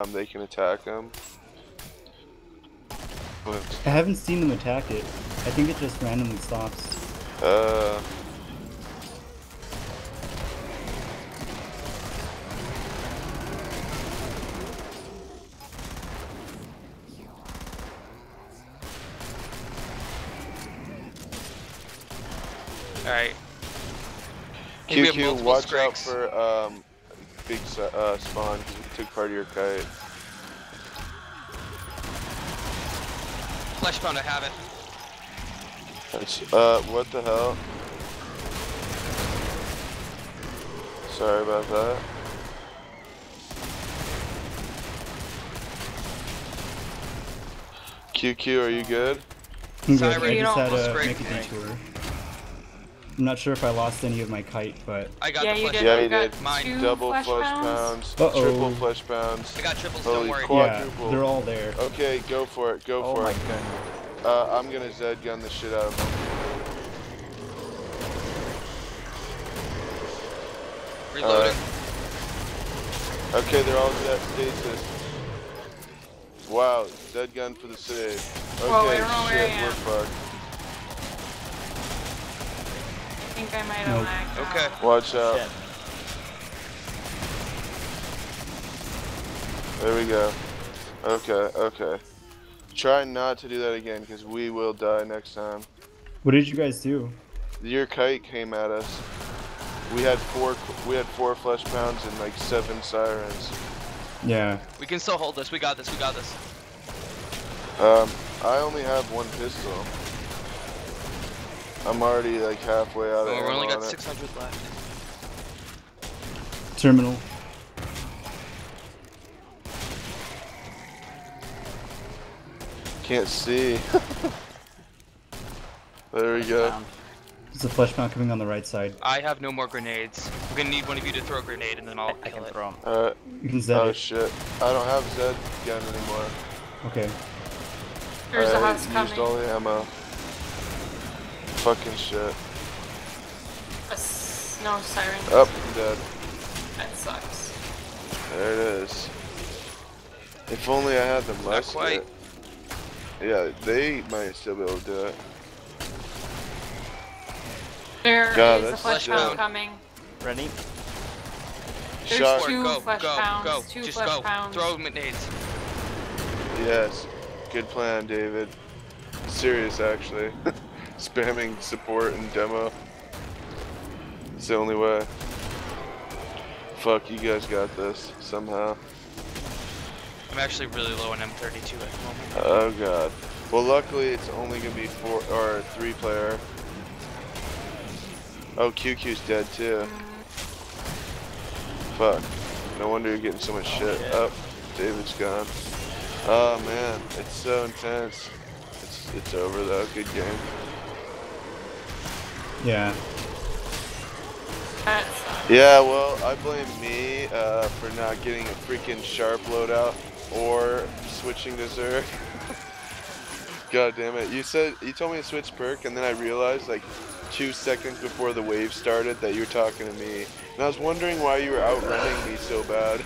um, they can attack them. But, I haven't seen them attack it. I think it just randomly stops. uh, Alright. Maybe we QQ, multiple watch out for um, big si- uh, spawn. 'cause it took part of your kite. Flesh pound, I have it. That's, uh, what the hell? Sorry about that. QQ, are you good? I'm good. Siren, I you just had almost to break make a me. detour. I'm not sure if I lost any of my kite, but I got Yeah, the you flesh did. Yeah, pound. you did. Mine. Double flesh flesh pounds. pounds, Uh-oh. triple flesh pounds. I got triples, Holy don't worry. quad- yeah, they're all there. Okay, go for it, go Oh for my it. goodness. Uh, I'm gonna Zed gun the shit out of them. Reloading. Okay, they're all at stasis. Wow, dead gun for the city. Okay, Whoa, I don't know where I shit, we're fucked. I think I might have Nope. lagged out. Okay. Watch out. Shit. There we go. Okay, okay. Try not to do that again, because we will die next time. What did you guys do? Your kite came at us. We had four. We had four flesh pounds and like seven sirens. Yeah. We can still hold this. We got this. We got this. Um, I only have one pistol. I'm already like halfway out Oh, of we only got on it. 600 left. Terminal. Can't see. there we go. Down. There's a flesh pound coming on the right side. I have no more grenades. We're gonna need one of you to throw a grenade and then I'll I kill can it. throw him. Alright. Uh, you can Oh it. shit. I don't have Zed gun anymore. Okay. There's a I house used all the ammo. Fucking shit. A s- no siren. Up, I'm dead. That sucks. There it is. If only I had the Not musket. quite. Yeah, they might still be able to do it. There is God, a that's flesh pound coming. Ready? There's Shot. two go, flesh go, pounds, go. two Just flesh go. pounds. Throw grenades. Yes. Good plan, David. Serious, actually. Spamming support and demo. It's the only way. Fuck, you guys got this somehow. I'm actually really low on M32 at the moment. Oh god. Well, luckily it's only gonna be four or three player. Oh, QQ's dead too. Fuck. No wonder you're getting so much shit. yeah. Oh, David's gone. Oh man, it's so intense. It's it's over though. Good game. Yeah. Yeah, well, I blame me uh, for not getting a freaking sharp loadout or switching to Zerg. God damn it. You said, you told me to switch perk, and then I realized, like, two seconds before the wave started that you were talking to me. And I was wondering why you were outrunning me so bad.